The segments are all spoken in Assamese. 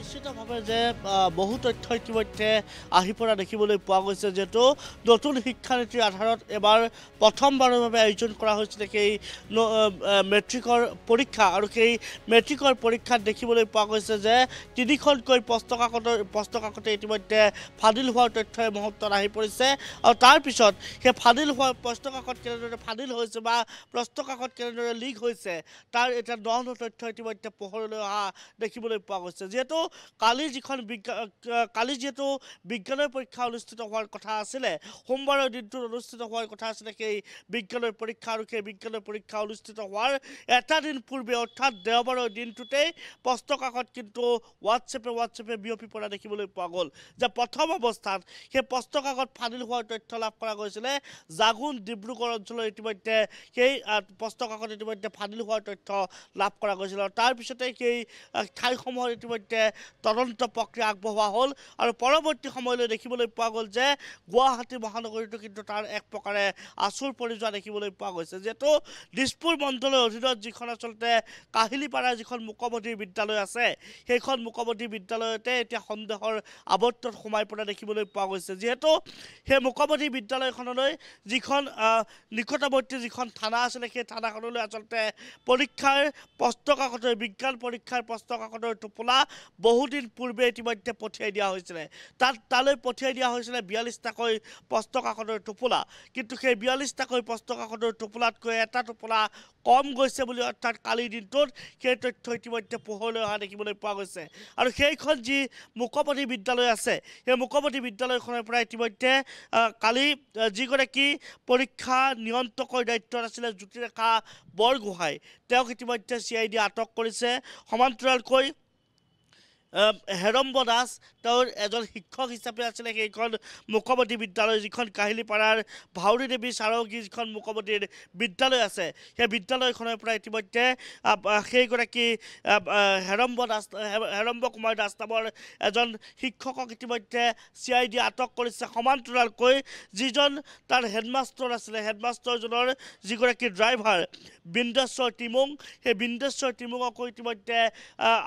নিশ্চিতভাৱে যে বহু তথ্য ইতিমধ্যে আহি পৰা দেখিবলৈ পোৱা গৈছে যিহেতু নতুন শিক্ষানীতিৰ আধাৰত এবাৰ প্ৰথমবাৰৰ বাবে আয়োজন কৰা হৈছিলে সেই মেট্ৰিকৰ পৰীক্ষা আৰু সেই মেট্ৰিকৰ পৰীক্ষাত দেখিবলৈ পোৱা গৈছে যে তিনিখনকৈ প্ৰশ্নকাকতৰ প্ৰশ্নকাকতে ইতিমধ্যে ফাদিল হোৱাৰ তথ্যই মুহূৰ্তত আহি পৰিছে আৰু তাৰপিছত সেই ফাদিল হোৱা প্ৰশ্নকাকত কেনেদৰে ফাদিল হৈছে বা প্ৰশ্নকাকত কেনেদৰে লিক হৈছে তাৰ এতিয়া ন ন তথ্য ইতিমধ্যে পোহৰলৈ অহা দেখিবলৈ পোৱা গৈছে। যিহেতু কালি যিখন কালি যিহেতু বিজ্ঞানৰ পৰীক্ষা অনুষ্ঠিত হোৱাৰ কথা আছিলে সোমবাৰৰ দিনটোত অনুষ্ঠিত হোৱাৰ কথা আছিলে সেই বিজ্ঞানৰ পৰীক্ষা আৰু সেই বিজ্ঞানৰ পৰীক্ষা অনুষ্ঠিত হোৱাৰ এটা দিন পূৰ্বে অৰ্থাৎ দেওবাৰৰ দিনটোতেই প্ৰশ্নকাকত কিন্তু হোৱাটছএপে হোৱাটছএপে বিয়পি পৰা দেখিবলৈ পোৱা গ'ল যে প্ৰথম অৱস্থাত সেই প্ৰশ্নকাকত ফাদিল হোৱাৰ তথ্য লাভ কৰা গৈছিলে। জাগুন ডিব্ৰুগড় অঞ্চলৰ ইতিমধ্যে সেই প্ৰশ্নকাকত ইতিমধ্যে ফাদিল হোৱাৰ তথ্য লাভ কৰা গৈছিল। আৰু তাৰপিছতে সেই ঠাইসমূহত ইতিমধ্যে তদন্ত প্ৰক্ৰিয়া আগবঢ়োৱা হ'ল আৰু পৰৱৰ্তী সময়লৈ দেখিবলৈ পোৱা গ'ল যে গুৱাহাটী মহানগৰীতো কিন্তু তাৰ এক প্ৰকাৰে আঁচুৰ পৰি যোৱা দেখিবলৈ পোৱা গৈছে। যিহেতু দিছপুৰ মণ্ডলৰ অধীনত যিখন আচলতে কাহিলীপাৰাৰ যিখন মুকবধিৰ বিদ্যালয় আছে সেইখন মুকবধি বিদ্যালয়তে এতিয়া সন্দেহৰ আৱৰ্তত সোমাই পৰা দেখিবলৈ পোৱা গৈছে। যিহেতু সেই মুকবধি বিদ্যালয়খনলৈ যিখন নিকটৱৰ্তী যিখন থানা আছিলে সেই থানাখনলৈ আচলতে পৰীক্ষাৰ প্ৰশ্নকাকতৰ বিজ্ঞান পৰীক্ষাৰ প্ৰশ্নকাকতৰ টোপোলা বহুদিন পূৰ্বে ইতিমধ্যে পঠিয়াই দিয়া হৈছিলে। তাত তালৈ পঠিয়াই দিয়া হৈছিলে বিয়াল্লিছটাকৈ প্ৰশ্নকাকতৰ টোপোলা। কিন্তু সেই বিয়াল্লিছটাকৈ প্ৰশ্নকাকতৰ টোপোলাতকৈ এটা টোপোলা কম গৈছে বুলি অৰ্থাৎ কালিৰ দিনটোত সেই তথ্য ইতিমধ্যে পোহৰলৈ অহা দেখিবলৈ পোৱা গৈছে। আৰু সেইখন যি মুকবধি বিদ্যালয় আছে সেই মুকবধি বিদ্যালয়খনৰ পৰা ইতিমধ্যে কালি যিগৰাকী পৰীক্ষা নিয়ন্ত্ৰকৰ দায়িত্বত আছিলে জ্যোতিৰেখা বৰগোহাঁই তেওঁক ইতিমধ্যে চি আই ডি আটক কৰিছে। সমান্তৰালকৈ হেৰম্ব দাস। তেওঁৰ এজন শিক্ষক হিচাপে আছিলে সেইখন মুকবধি বিদ্যালয় যিখন কাহিলীপাৰাৰ ভাউৰী দেৱী চাৰগী যিখন মুকবধিৰ বিদ্যালয় আছে। সেই বিদ্যালয়খনৰ পৰা ইতিমধ্যে সেইগৰাকী হেৰম্ব দাস হেৰম্ব কুমাৰ দাস নামৰ এজন শিক্ষকক ইতিমধ্যে চি আই ডি আটক কৰিছে সমান্তৰালকৈ যিজন তাৰ হেডমাষ্টৰ আছিলে। হেডমাষ্টৰজনৰ যিগৰাকী ড্ৰাইভাৰ বিন্দেশ্বৰ টিমুং সেই বিন্দেশ্বৰ টিমুঙকো ইতিমধ্যে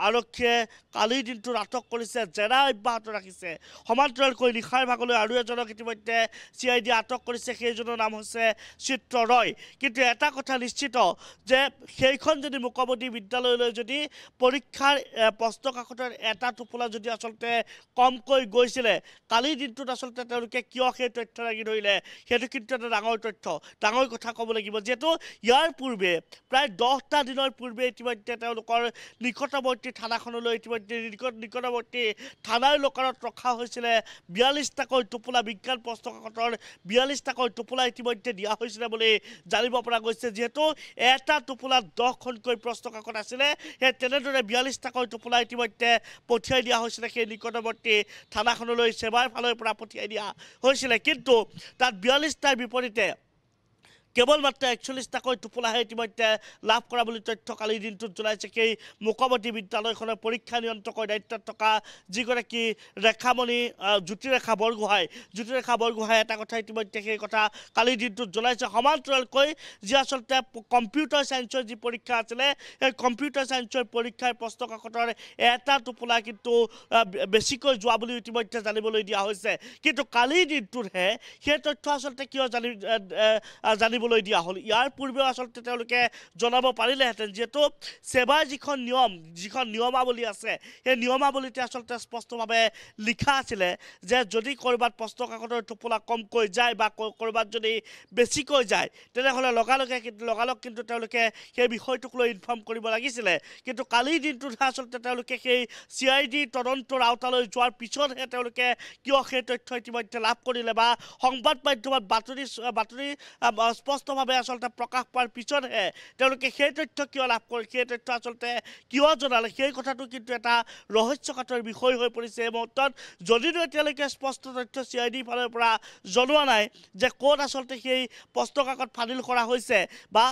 আৰক্ষীয়ে কালিৰ দিনটোত আটক কৰিছে জেৰা অব্যাহত ৰাখিছে। সমান্তৰালকৈ নিশাৰ ভাগলৈ আৰু এজনক ইতিমধ্যে চি আই ডি আটক কৰিছে সেইজনৰ নাম হৈছে চিত্ৰ ৰয়। কিন্তু এটা কথা নিশ্চিত যে সেইখন যদি মুকবধি বিদ্যালয়লৈ যদি পৰীক্ষাৰ এ, প্ৰশ্নকাকতৰ এটা টোপোলা যদি আচলতে কমকৈ গৈছিলে কালিৰ দিনটোত আচলতে তেওঁলোকে কিয় সেই তথ্য দাঙি ধৰিলে? সেইটো কিন্তু এটা ডাঙৰ তথ্য। ডাঙৰ কথা ক'ব লাগিব যিহেতু ইয়াৰ পূৰ্বে প্ৰায় দহটা দিনৰ পূৰ্বে ইতিমধ্যে তেওঁলোকৰ নিকটৱৰ্তী থানাখনলৈ ইতিমধ্যে নিকট নিকটৱৰ্তী থানাৰ লোকাৰত ৰখা হৈছিলে বিয়াল্লিছটাকৈ টোপোলা বিজ্ঞান প্ৰশ্নকাকতৰ বিয়াল্লিছটাকৈ টোপোলা ইতিমধ্যে দিয়া হৈছিলে বুলি জানিব পৰা গৈছে। যিহেতু এটা টোপোলাত দহখনকৈ প্ৰশ্নকাকত আছিলে সেই তেনেদৰে বিয়াল্লিছটাকৈ টোপোলা ইতিমধ্যে পঠিয়াই দিয়া হৈছিলে। সেই নিকটৱৰ্তী থানাখনলৈ সেৱাৰ ফালৰ পৰা পঠিয়াই দিয়া হৈছিলে। কিন্তু তাত বিয়াল্লিছটাৰ বিপৰীতে কেৱল মাত্ৰ একচল্লিছটাকৈ টোপোলাহে ইতিমধ্যে লাভ কৰা বুলি তথ্য কালিৰ দিনটোত জনাইছে সেই মুকবতী বিদ্যালয়খনৰ পৰীক্ষা নিয়ন্ত্ৰকৰ দায়িত্বত থকা যিগৰাকী ৰেখামণি জ্যোতিৰেখা বৰগোহাঁই জ্যোতিৰেখা বৰগোহাঁই এটা কথা ইতিমধ্যে সেই কথা কালিৰ দিনটোত জনাইছে। সমান্তৰালকৈ যি আচলতে কম্পিউটাৰ ছায়েন্সৰ যি পৰীক্ষা আছিলে সেই কম্পিউটাৰ ছায়েন্সৰ পৰীক্ষাৰ প্ৰশ্নকাকতৰ এটা টোপোলা কিন্তু বেছিকৈ যোৱা বুলি ইতিমধ্যে জানিবলৈ দিয়া হৈছে। কিন্তু কালিৰ দিনটোতহে সেই তথ্য আচলতে কিয় জানি আহ, জানিবলৈ দিয়া হ'ল। ইয়াৰ পূৰ্বেও আচলতে তেওঁলোকে জনাব পাৰিলেহেঁতেন যিহেতু সেৱাৰ যিখন নিয়ম যিখন নিয়মাৱলী আছে সেই নিয়মাৱলীতে আচলতে স্পষ্টভাৱে লিখা আছিলে যে যদি ক'ৰবাত প্ৰশ্নকাকতৰ টোপোলা কমকৈ যায় বা ক'ৰবাত যদি বেছিকৈ যায় তেনেহ'লে লগালগে লগালগ কিন্তু তেওঁলোকে সেই বিষয়টোক লৈ ইনফৰ্ম কৰিব লাগিছিলে। কিন্তু কালিৰ দিনটোতহে আচলতে তেওঁলোকে সেই চি আই ডি তদন্তৰ আওতালৈ যোৱাৰ পিছতহে তেওঁলোকে কিয় সেই তথ্য ইতিমধ্যে লাভ কৰিলে বা সংবাদ মাধ্যমত বাতৰি বাতৰি আহ, স্পষ্টভাৱে আচলতে প্ৰকাশ পোৱাৰ পিছতহে তেওঁলোকে সেই তথ্য কিয় লাভ কৰে সেই তথ্য আচলতে কিয় জনালে সেই কথাটো কিন্তু এটা ৰহস্যকাতৰ বিষয় হৈ পৰিছে। এই মুহূৰ্তত যদিও এতিয়ালৈকে স্পষ্ট তথ্য চি আই ডিৰ ফালৰ পৰা জনোৱা নাই যে ক'ত আচলতে সেই প্ৰশ্নকাকত ফাদিল কৰা হৈছে বা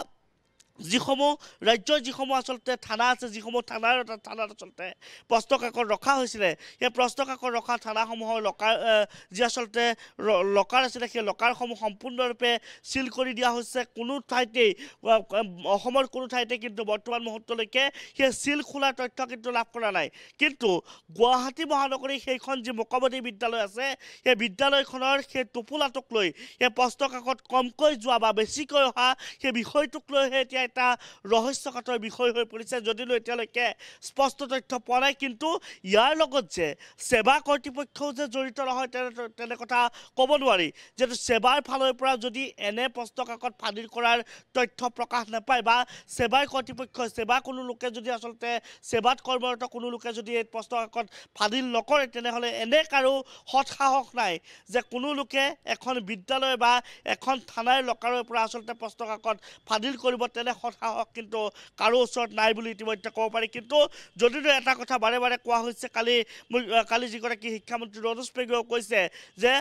যিসমূহ ৰাজ্যৰ যিসমূহ আচলতে থানা আছে যিসমূহ থানাৰ এটা থানাত আচলতে প্ৰশ্ন কাকত ৰখা হৈছিলে সেই প্ৰশ্ন কাকত ৰখা থানাসমূহৰ লকাৰ যি আচলতে লকাৰ আছিলে সেই লকাৰসমূহ সম্পূৰ্ণৰূপে চিল কৰি দিয়া হৈছে কোনো ঠাইতেই অসমৰ কোনো ঠাইতে কিন্তু বৰ্তমান মুহূৰ্তলৈকে সেই চিল খোলাৰ তথ্য কিন্তু লাভ কৰা নাই। কিন্তু গুৱাহাটী মহানগৰীৰ সেইখন যি মোকামতি বিদ্যালয় আছে সেই বিদ্যালয়খনৰ সেই টোপোলাটোক লৈ সেই প্ৰশ্ন কাকত কমকৈ যোৱা বা বেছিকৈ অহা সেই বিষয়টোক লৈহে এতিয়া এটা ৰহস্যকাতৰ বিষয় হৈ পৰিছে যদিও এতিয়ালৈকে স্পষ্ট তথ্য পোৱা নাই। কিন্তু ইয়াৰ লগত যে সেৱা কৰ্তৃপক্ষও যে জড়িত নহয় তেনে তেনে কথা ক'ব নোৱাৰি। যিহেতু সেৱাৰ ফালৰ পৰা যদি এনে প্ৰশ্ন কাকত ফাদিল কৰাৰ তথ্য প্ৰকাশ নাপায় বা সেৱাৰ কৰ্তৃপক্ষ সেৱা কোনো লোকে যদি আচলতে সেৱাত কৰ্মৰত কোনো লোকে যদি এই প্ৰশ্ন কাকত ফাদিল নকৰে তেনেহ'লে এনে কাৰো সৎসাহস নাই যে কোনো লোকে এখন বিদ্যালয় বা এখন থানাৰ লকাৰৰ পৰা আচলতে প্ৰশ্ন কাকত ফাদিল কৰিব তেনে সৎসাহস কিন্তু কাৰো ওচৰত নাই বুলি ইতিমধ্যে ক'ব পাৰি। কিন্তু যদিও এটা কথা বাৰে বাৰে কোৱা হৈছে কালি কালি যিগৰাকী শিক্ষামন্ত্ৰী ৰনোজ পেগুৱেও কৈছে যে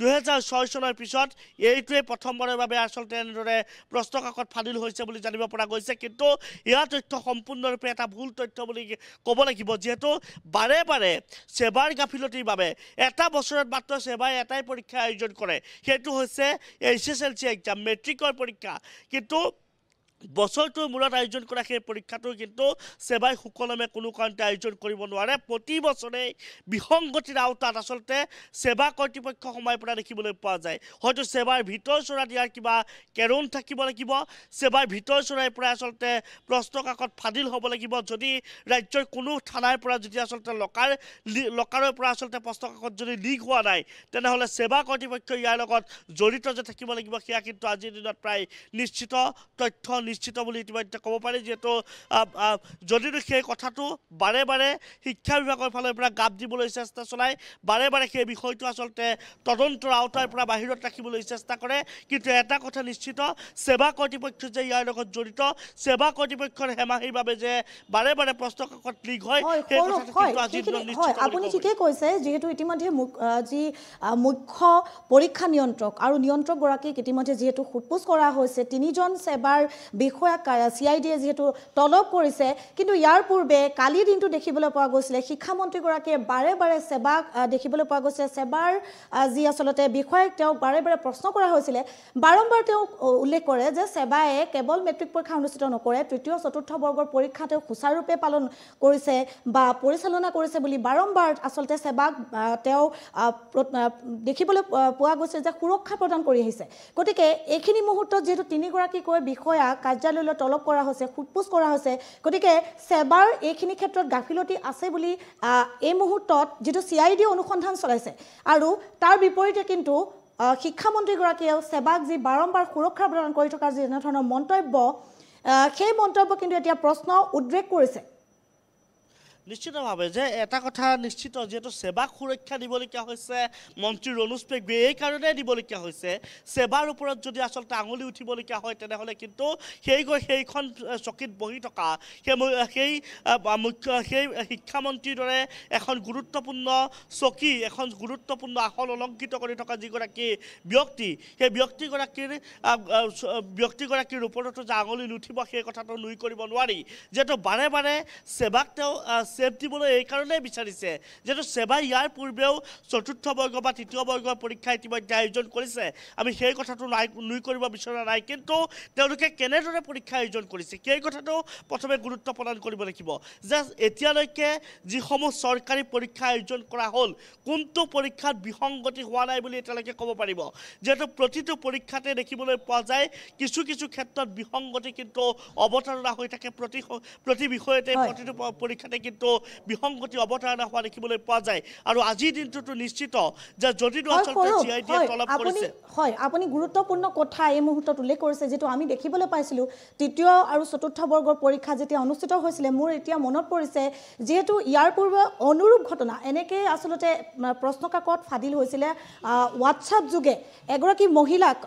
দুহেজাৰ ছয় চনৰ পিছত এইটোৱে প্ৰথমবাৰৰ বাবে আচলতে এনেদৰে প্ৰশ্ন কাকত ফাদিল হৈছে বুলি জানিব পৰা গৈছে। কিন্তু ইয়াৰ তথ্য সম্পূৰ্ণৰূপে এটা ভুল তথ্য বুলি ক'ব লাগিব। যিহেতু বাৰে বাৰে সেৱাৰ গাফিলতিৰ বাবে এটা বছৰত মাত্ৰ সেৱাই এটাই পৰীক্ষা আয়োজন কৰে। সেইটো হৈছে H S L C exam মেট্ৰিকৰ পৰীক্ষা। কিন্তু বছৰটোৰ মূৰত আয়োজন কৰা সেই পৰীক্ষাটো কিন্তু সেৱাই সুকলমে কোনো কাৰণতে আয়োজন কৰিব নোৱাৰে। প্ৰতি বছৰেই বিসংগতিৰ আওতাত আচলতে সেৱা কৰ্তৃপক্ষ সোমাই পৰা দেখিবলৈ পোৱা যায়। হয়তো সেৱাৰ ভিতৰ চৰাত ইয়াৰ কিবা কেৰণ থাকিব লাগিব। সেৱাৰ ভিতৰ চৰাইৰ পৰা আচলতে প্ৰশ্ন কাকত ফাদিল হ'ব লাগিব। যদি ৰাজ্যৰ কোনো থানাৰ পৰা যদি আচলতে লকাৰ লকাৰৰ পৰা আচলতে প্ৰশ্ন কাকত যদি লিক হোৱা নাই তেনেহ'লে সেৱা কৰ্তৃপক্ষ ইয়াৰ লগত জড়িত যে থাকিব লাগিব সেয়া কিন্তু আজিৰ দিনত প্ৰায় নিশ্চিত তথ্য নিশ্চিত বুলি ইতিমধ্যে ক'ব পাৰি যিহেতু যদিও সেই কথাটো বাৰে বাৰে শিক্ষা বিভাগৰ ফালৰ পৰা গাপ দিবলৈ চেষ্টা চলায় বাৰে বাৰে সেই বিষয়টো আচলতে তদন্তৰ আওতাৰ পৰা বাহিৰত ৰাখিবলৈ চেষ্টা কৰে কিন্তু এটা কথা নিশ্চিত সেৱা কৰ্তৃপক্ষ যে ইয়াৰ লগত জড়িত সেৱা কৰ্তৃপক্ষৰ হেমাহিৰ বাবে যে বাৰে বাৰে প্ৰশ্ন কাকত লিক হয় সেই কথাটো কিন্তু আজিৰ দিনত নিশ্চিত আপুনি। ঠিকেই কৈছে যিহেতু ইতিমধ্যে যি মুখ্য পৰীক্ষা নিয়ন্ত্ৰক আৰু নিয়ন্ত্ৰকগৰাকীক ইতিমধ্যে যিহেতু সোধপোছ কৰা হৈছে তিনিজন সেৱাৰ বিষয়াক চি আই ডিয়ে যিহেতু তলব কৰিছে কিন্তু ইয়াৰ পূৰ্বে কালিৰ দিনটো দেখিবলৈ পোৱা গৈছিলে শিক্ষামন্ত্ৰীগৰাকীয়ে বাৰে বাৰে আহ, দেখিবলৈ পোৱা গৈছে সেৱাৰ আহ, যি আচলতে বিষয়াক তেওঁক বাৰে বাৰে প্ৰশ্ন কৰা হৈছিলে বাৰম্বাৰ তেওঁ উল্লেখ কৰে যে সেৱাই কেৱল মেট্ৰিক পৰীক্ষা অনুষ্ঠিত নকৰে তৃতীয় চতুৰ্থ বৰ্গৰ পৰীক্ষা তেওঁ সুচাৰুৰূপে পালন কৰিছে বা পৰিচালনা কৰিছে বুলি বাৰম্বাৰ আচলতে আহ, তেওঁ দেখিবলৈ পোৱা গৈছে যে সুৰক্ষা প্ৰদান কৰি আহিছে। গতিকে এইখিনি মুহূৰ্তত যিহেতু তিনিগৰাকীকৈ বিষয়া কাৰ্যালয়লৈ তলব কৰা হৈছে সোধপোছ কৰা হৈছে। গতিকে সেৱাৰ এইখিনি ক্ষেত্ৰত গাফিলতি আছে বুলি এই মুহূৰ্তত যিটো চি আই ডি অনুসন্ধান চলাইছে আৰু তাৰ বিপৰীতে কিন্তু শিক্ষামন্ত্ৰীগৰাকীয়েও সেৱাক যি বাৰম্বাৰ সুৰক্ষা প্ৰদান কৰি থকাৰ যি এনেধৰণৰ মন্তব্য সেই মন্তব্য কিন্তু এতিয়া প্ৰশ্ন উদ্ৰেক কৰিছে। নিশ্চিতভাৱে যে এটা কথা নিশ্চিত যিহেতু সেৱাক সুৰক্ষা দিবলগীয়া হৈছে মন্ত্ৰী ৰণোজ পেগুৱে এই কাৰণে দিবলগীয়া হৈছে। সেৱাৰ ওপৰত যদি আচলতে আঙুলি উঠিবলগীয়া হয় তেনেহ'লে কিন্তু সেই গৈ সেইখন চকীত বহি থকা সেই সেই মুখ্য সেই শিক্ষামন্ত্ৰীৰ দৰে এখন গুৰুত্বপূৰ্ণ চকী এখন গুৰুত্বপূৰ্ণ আসন অলংকৃত কৰি থকা যিগৰাকী ব্যক্তি সেই ব্যক্তিগৰাকীৰ ব্যক্তিগৰাকীৰ ওপৰতো যে আঙুলি নুঠিব সেই কথাটো নুই কৰিব নোৱাৰি। যিহেতু বাৰে বাৰে সেৱাক তেওঁ ছেভ দিবলৈ এইকাৰণেই বিচাৰিছে যিহেতু সেৱাই ইয়াৰ পূৰ্বেও চতুৰ্থ বৰ্গ বা তৃতীয় বৰ্গৰ পৰীক্ষা ইতিমধ্যে আয়োজন কৰিছে। আমি সেই কথাটো নাই নুই কৰিব বিচৰা নাই কিন্তু তেওঁলোকে কেনেদৰে পৰীক্ষা আয়োজন কৰিছে সেই কথাটো প্ৰথমে গুৰুত্ব প্ৰদান কৰিব লাগিব। যে এতিয়ালৈকে যিসমূহ চৰকাৰী পৰীক্ষা আয়োজন কৰা হ'ল কোনটো পৰীক্ষাত বিসংগতি হোৱা নাই বুলি এতিয়ালৈকে ক'ব পাৰিব। যিহেতু প্ৰতিটো পৰীক্ষাতে দেখিবলৈ পোৱা যায় কিছু কিছু ক্ষেত্ৰত বিসংগতি কিন্তু অৱতাৰণা হৈ থাকে প্ৰতি প্ৰতি বিষয়তে। প্ৰতিটো পৰীক্ষাতে কিন্তু বিসংগতি অৱতাৰণা হোৱা দেখিবলৈ পোৱা যায়। আৰু আজিৰ দিনটোতো নিশ্চিত যে যদিও হয়, আচলতে সৌৰভ, চি আই ডিয়ে হয়, তলব আপুনি কৰিছে। হয় আপুনি গুৰুত্বপূৰ্ণ কথা এই মুহূৰ্তত উল্লেখ কৰিছে যিটো আমি দেখিবলৈ পাইছিলোঁ। তৃতীয় আৰু চতুৰ্থ বৰ্গৰ পৰীক্ষা যেতিয়া অনুষ্ঠিত হৈছিলে মোৰ এতিয়া মনত পৰিছে যিহেতু ইয়াৰ পূৰ্বে অনুৰূপ ঘটনা এনেকৈ আচলতে প্ৰশ্নকাকত ফাদিল হৈছিলে হোৱাটছআপ যোগে। এগৰাকী মহিলাক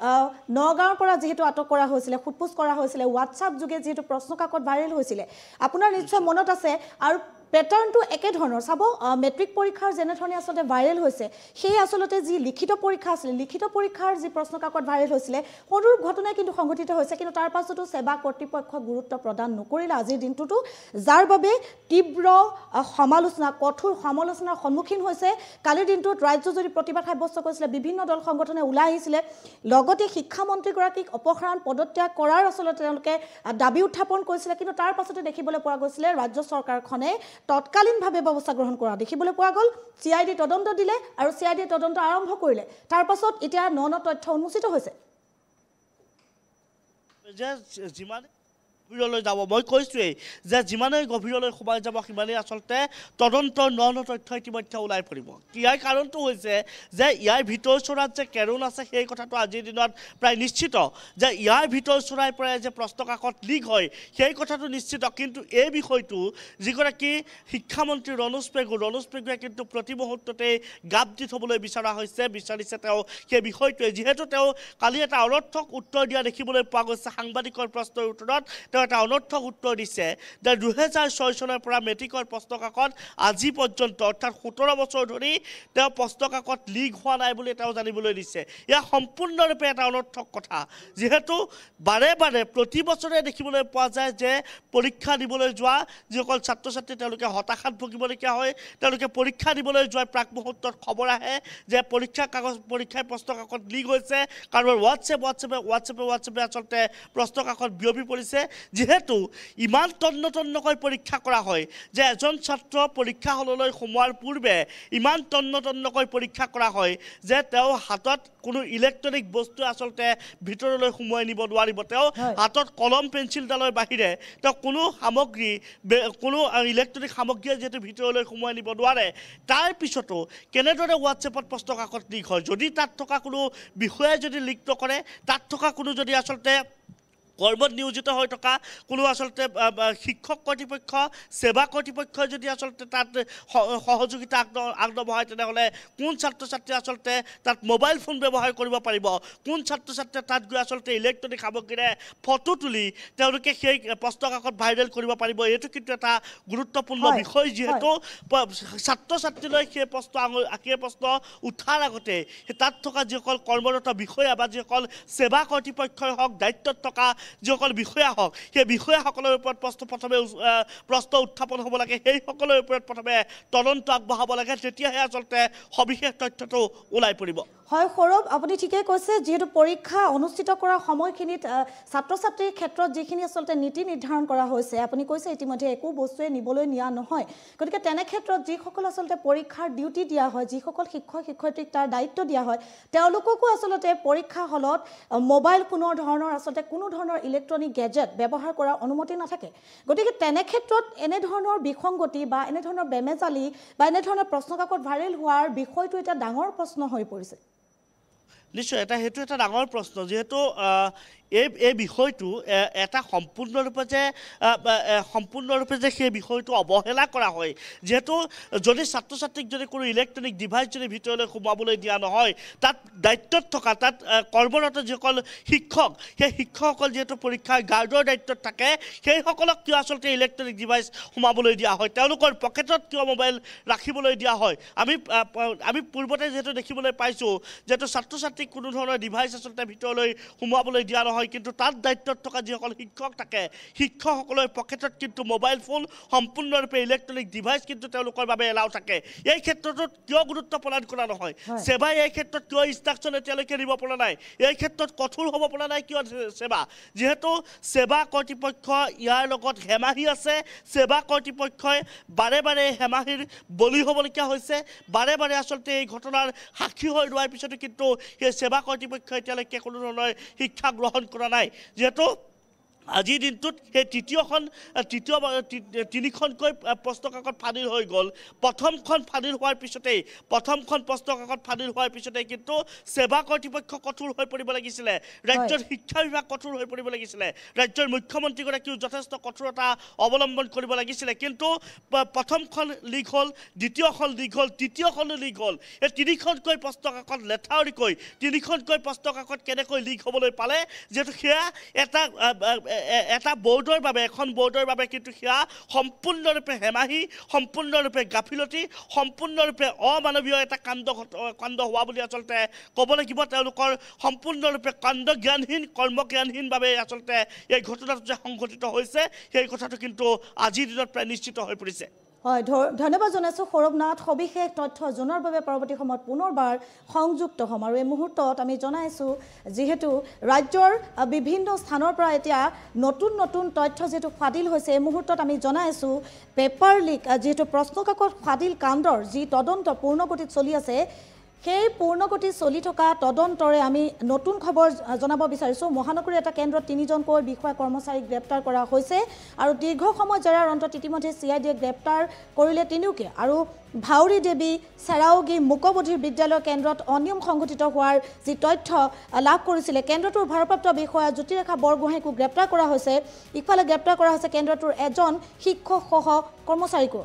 নগাঁৱৰ পৰা যিহেতু আটক কৰা হৈছিলে সোধপোছ কৰা হৈছিলে হোৱাটছআপ যোগে যিহেতু প্ৰশ্নকাকত ভাইৰেল হৈছিলে। আপোনাৰ নিশ্চয় মনত আছে আৰু পেটাৰ্ণটো একেধৰণৰ চাব মেট্ৰিক পৰীক্ষাৰ যেনেধৰণে আচলতে ভাইৰেল হৈছে সেই আচলতে যি লিখিত পৰীক্ষা আছিলে লিখিত পৰীক্ষাৰ যি প্ৰশ্ন কাকত ভাইৰেল হৈছিলে সদূৰ ঘটনাই কিন্তু সংঘটিত হৈছে। কিন্তু তাৰ পাছতো সেৱা কৰ্তৃপক্ষক গুৰুত্ব প্ৰদান নকৰিলে আজিৰ দিনটোতো যাৰ বাবে তীব্ৰ সমালোচনা কঠোৰ সমালোচনাৰ সন্মুখীন হৈছে। কালিৰ দিনটোত ৰাজ্যজুৰি প্ৰতিবাদ সাব্যস্ত কৰিছিলে বিভিন্ন দল সংগঠনে ওলাই আহিছিলে। লগতে শিক্ষামন্ত্ৰীগৰাকীক অপসাৰণ পদত্যাগ কৰাৰ আচলতে তেওঁলোকে দাবী উত্থাপন কৰিছিলে। কিন্তু তাৰ পাছতে দেখিবলৈ পোৱা গৈছিলে ৰাজ্য চৰকাৰখনে তৎকালীনভাৱে ব্যৱস্থা গ্ৰহণ কৰা। দেখিবলৈ পোৱা গ'ল চি আই ডি তদন্ত দিলে আৰু চি আই ডি তদন্ত আৰম্ভ কৰিলে। তাৰ পাছত এতিয়া ন ন তথ্য উন্মোচিত হৈছে। যিমানে গভীৰলৈ যাব। মই কৈছোৱেই যে যিমানেই গভীৰলৈ সোমাই যাব সিমানেই আচলতে তদন্তৰ ন ন তথ্য ইতিমধ্যে ওলাই পৰিব। ইয়াৰ কাৰণটো হৈছে যে ইয়াৰ ভিতৰচোৰাত যে কেৰুণ আছে সেই কথাটো আজিৰ দিনত প্ৰায় নিশ্চিত। যে ইয়াৰ ভিতৰচোৰাৰ পৰাই যে প্ৰশ্নকাকত লিক হয় সেই কথাটো নিশ্চিত। কিন্তু এই বিষয়টো যিগৰাকী শিক্ষামন্ত্ৰী ৰণোজ পেগু ৰণোজ পেগুৱে কিন্তু প্ৰতি মুহূৰ্ততেই গাপ দি থ'বলৈ বিচৰা হৈছে বিচাৰিছে তেওঁ সেই বিষয়টোৱে। যিহেতু তেওঁ কালি এটা অনৰ্থক উত্তৰ দিয়া দেখিবলৈ পোৱা গৈছে। সাংবাদিকৰ প্ৰশ্নৰ উত্তৰত তেওঁ এটা অনৰ্থক উত্তৰ দিছে যে দুহেজাৰ ছয় চনৰ পৰা মেট্ৰিকৰ প্ৰশ্নকাকত আজি পৰ্যন্ত অৰ্থাৎ সোতৰ বছৰ ধৰি তেওঁ প্ৰশ্নকাকত লিক হোৱা নাই বুলি তেওঁ জানিবলৈ দিছে। এয়া সম্পূৰ্ণৰূপে এটা অনৰ্থক কথা। যিহেতু বাৰে বাৰে প্ৰতি বছৰে দেখিবলৈ পোৱা যায় যে পৰীক্ষা দিবলৈ যোৱা যিসকল ছাত্ৰ ছাত্ৰী তেওঁলোকে হতাশাত ভুগিবলগীয়া হয়। তেওঁলোকে পৰীক্ষা দিবলৈ যোৱাৰ প্ৰাক মুহূৰ্তত খবৰ আহে যে পৰীক্ষা কাগজ পৰীক্ষাৰ প্ৰশ্নকাকত লিক হৈছে। কাৰোবাৰ হোৱাটছএপ হোৱাটছএপে হোৱাটছএপে হোৱাটছএপে আচলতে প্ৰশ্নকাকত বিয়পি পৰিছে। যিহেতু ইমান তন্ন তন্নকৈ পৰীক্ষা কৰা হয় যে এজন ছাত্ৰ পৰীক্ষা হললৈ সোমোৱাৰ পূৰ্বে ইমান তন্ন তন্নকৈ পৰীক্ষা কৰা হয় যে তেওঁ হাতত কোনো ইলেক্ট্ৰনিক বস্তু আচলতে ভিতৰলৈ সোমোৱাই নিব নোৱাৰিব তেওঁ। হাতত কলম পেঞ্চিলডালৰ বাহিৰে তেওঁ কোনো সামগ্ৰী কোনো ইলেক্ট্ৰনিক সামগ্ৰীয়ে যিহেতু ভিতৰলৈ সোমোৱাই নিব নোৱাৰে তাৰ পিছতো কেনেদৰে হোৱাটছএপত প্ৰশ্নকাকত লিক হয় যদি তাত থকা কোনো বিষয়াই যদি লিক নকৰে তাত থকা কোনো যদি আচলতে কৰ্মত নিয়োজিত হৈ থকা কোনো আচলতে শিক্ষক কৰ্তৃপক্ষ সেৱা কৰ্তৃপক্ষই যদি আচলতে তাত সহযোগিতা আগন আগনবঢ়ায় তেনেহ'লে কোন ছাত্ৰ ছাত্ৰীয়ে আচলতে তাত মোবাইল ফোন ব্যৱহাৰ কৰিব পাৰিব? কোন ছাত্ৰ ছাত্ৰীয়ে তাত গৈ আচলতে ইলেক্ট্ৰনিক সামগ্ৰীৰে ফটো তুলি তেওঁলোকে সেই প্ৰশ্নকাকত ভাইৰেল কৰিব পাৰিব? এইটো কিন্তু এটা গুৰুত্বপূৰ্ণ বিষয় যিহেতু ছাত্ৰ ছাত্ৰীলৈ সেই প্ৰশ্ন সেই প্ৰশ্ন উঠাৰ আগতে তাত থকা যিসকল কৰ্মৰত বিষয়া বা যিসকল সেৱা কৰ্তৃপক্ষই হওক দায়িত্বত থকা যিসকল বিষয়া হওক সেই বিষয়াসকলৰ ওপৰত প্ৰশ্ন প্ৰথমে প্ৰশ্ন উত্থাপন হ'ব লাগে সেইসকলৰ ওপৰত প্ৰথমে তদন্ত আগবঢ়াব লাগে তেতিয়াহে আচলতে সবিশেষ তথ্যটো ওলাই পৰিব। হয় সৌৰভ আপুনি ঠিকেই কৈছে যিহেতু পৰীক্ষা অনুষ্ঠিত কৰা সময়খিনিত ছাত্ৰ ছাত্ৰীৰ ক্ষেত্ৰত যিখিনি আচলতে নীতি নিৰ্ধাৰণ কৰা হৈছে আপুনি কৈছে ইতিমধ্যে একো বস্তুৱে নিবলৈ নিয়া নহয়। গতিকে তেনে ক্ষেত্ৰত যিসকল আচলতে পৰীক্ষাৰ ডিউটি দিয়া হয় যিসকল শিক্ষক শিক্ষয়িত্ৰীক তাৰ দায়িত্ব দিয়া হয় তেওঁলোককো আচলতে পৰীক্ষা হলত মোবাইল ফোনৰ ধৰণৰ আচলতে কোনো ধৰণৰ ইলেক্ট্ৰনিক গেজেট ব্যৱহাৰ কৰাৰ অনুমতি নাথাকে। গতিকে তেনে ক্ষেত্ৰত এনেধৰণৰ বিসংগতি বা এনেধৰণৰ বেমেজালি বা এনেধৰণৰ প্ৰশ্নকাকত ভাইৰেল হোৱাৰ বিষয়টো এটা ডাঙৰ প্ৰশ্ন হৈ পৰিছে। নিশ্চয় এটা সেইটো এটা ডাঙৰ প্ৰশ্ন। যিহেতু এই এই বিষয়টো এটা সম্পূৰ্ণৰূপে যে সম্পূৰ্ণৰূপে যে সেই বিষয়টো অৱহেলা কৰা হয় যিহেতু যদি ছাত্ৰ ছাত্ৰীক যদি কোনো ইলেক্ট্ৰনিক ডিভাইচ যদি ভিতৰলৈ সোমাবলৈ দিয়া নহয় তাত দায়িত্বত থকা তাত কৰ্মৰত যিসকল শিক্ষক সেই শিক্ষকসকল যিহেতু পৰীক্ষাৰ গাৰ্ডৰ দায়িত্বত থাকে সেইসকলক কিয় আচলতে ইলেক্ট্ৰনিক ডিভাইচ সোমাবলৈ দিয়া হয়? তেওঁলোকৰ পকেটত কিয় মোবাইল ৰাখিবলৈ দিয়া হয়? আমি আমি পূৰ্বতে যিহেতু দেখিবলৈ পাইছোঁ যিহেতু ছাত্ৰ ছাত্ৰীক কোনো ধৰণৰ ডিভাইচ আচলতে ভিতৰলৈ সোমোৱাবলৈ দিয়া নহয় কিন্তু তাত দায়িত্বত থকা যিসকল শিক্ষক থাকে শিক্ষকসকলৰ পকেটত কিন্তু মোবাইল ফোন সম্পূৰ্ণৰূপে ইলেক্ট্ৰনিক ডিভাইচ কিন্তু তেওঁলোকৰ বাবে এলাও থাকে। এই ক্ষেত্ৰতো কিয় গুৰুত্ব প্ৰদান কৰা নহয়? হয়। সেৱাই এই ক্ষেত্ৰত কিয় ইনষ্ট্ৰাকশ্যন এতিয়ালৈকে দিব পৰা নাই? এই ক্ষেত্ৰত কঠোৰ হ'ব পৰা নাই কিয় সেৱা? যিহেতু সেৱা কৰ্তৃপক্ষ ইয়াৰ লগত হেমাহি আছে। সেৱা কৰ্তৃপক্ষই বাৰে বাৰে হেমাহিৰ বলি হ'বলগীয়া হৈছে। বাৰে বাৰে আচলতে এই ঘটনাৰ সাক্ষী হৈ ৰোৱাৰ পিছতো কিন্তু সেই সেৱা কৰ্তৃপক্ষই এতিয়ালৈকে কোনো ধৰণৰ শিক্ষা গ্ৰহণ কৰা নাই। যিহেতু আজিৰ দিনটোত সেই তৃতীয়খন তৃতীয় তিনিখনকৈ প্ৰশ্নকাকত ফাদিল হৈ গ'ল। প্ৰথমখন ফাদিল হোৱাৰ পিছতেই প্ৰথমখন প্ৰশ্নকাকত ফাদিল হোৱাৰ পিছতেই কিন্তু সেৱা কৰ্তৃপক্ষ কঠোৰ হৈ পৰিব লাগিছিলে। ৰাজ্যৰ শিক্ষা বিভাগ কঠোৰ হৈ পৰিব লাগিছিলে। ৰাজ্যৰ মুখ্যমন্ত্ৰীগৰাকীও যথেষ্ট কঠোৰতা অৱলম্বন কৰিব লাগিছিলে। কিন্তু প্ৰথমখন লিক হ'ল দ্বিতীয়খন লিক হ'ল তৃতীয়খনো লিক হ'ল। এই তিনিখনকৈ প্ৰশ্নকাকত লেঠাউৰিকৈ তিনিখনকৈ প্ৰশ্নকাকত কেনেকৈ লিক হ'বলৈ পালে যিহেতু সেয়া এটা এটা বৰ্ডৰ বাবে এখন বৰ্ডৰ বাবে কিন্তু সেয়া সম্পূৰ্ণৰূপে হেমাহি সম্পূৰ্ণৰূপে গাফিলতি সম্পূৰ্ণৰূপে অমানৱীয় এটা কাণ্ড কাণ্ড হোৱা বুলি আচলতে ক'ব লাগিব। তেওঁলোকৰ সম্পূৰ্ণৰূপে কাণ্ডজ্ঞানহীন কৰ্মজ্ঞানহীনভাৱে আচলতে এই ঘটনাটো যে সংঘটিত হৈছে সেই কথাটো কিন্তু আজিৰ দিনত প্ৰায় নিশ্চিত হৈ পৰিছে। হয় ধন্যবাদ জনাইছোঁ সৌৰভনাথ সবিশেষ তথ্য জনোৱাৰ বাবে পৰৱৰ্তী সময়ত পুনৰবাৰ সংযুক্ত হ'ম। আৰু এই মুহূৰ্তত আমি জনাইছোঁ যিহেতু ৰাজ্যৰ বিভিন্ন স্থানৰ পৰা এতিয়া নতুন নতুন তথ্য যিহেতু ফাদিল হৈছে এই মুহূৰ্তত আমি জনাইছোঁ পেপাৰ লিক যিহেতু প্ৰশ্নকাকত ফাদিল কাণ্ডৰ যি তদন্ত পূৰ্ণগতিত চলি আছে সেই পূৰ্ণগতিত চলি থকা তদন্তৰে আমি নতুন খবৰ জনাব বিচাৰিছোঁ। মহানগৰীৰ এটা কেন্দ্ৰত তিনিজনকৈ বিষয়া কৰ্মচাৰীক গ্ৰেপ্তাৰ কৰা হৈছে আৰু দীৰ্ঘ সময় জেৰাৰ অন্তত ইতিমধ্যে চি আই ডিয়ে গ্ৰেপ্তাৰ কৰিলে তিনিওকে। আৰু ভাউৰী দেৱী চেৰাউগী মুকবধিৰ বিদ্যালয় কেন্দ্ৰত অনিয়ম সংঘটিত হোৱাৰ যি তথ্য লাভ কৰিছিলে কেন্দ্ৰটোৰ ভাৰপ্ৰাপ্ত বিষয়া জ্যোতিৰেখা বৰগোহাঁইকো গ্ৰেপ্তাৰ কৰা হৈছে। ইফালে গ্ৰেপ্তাৰ কৰা হৈছে কেন্দ্ৰটোৰ এজন শিক্ষকসহ কৰ্মচাৰীকো।